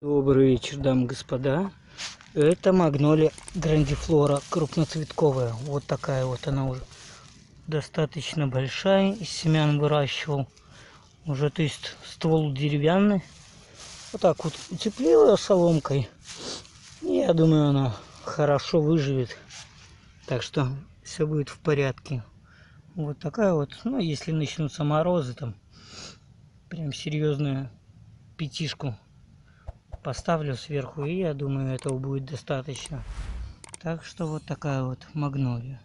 Добрый вечер, дамы и господа. Это магнолия грандифлора крупноцветковая. Вот такая вот она уже достаточно большая. Из семян выращивал. Уже, то есть, ствол деревянный. Вот так вот уцепил ее соломкой. Я думаю, она хорошо выживет. Так что все будет в порядке. Вот такая вот. Ну, если начнутся морозы, там прям серьезную пятишку поставлю сверху и я думаю этого будет достаточно. Так что вот такая вот магнолия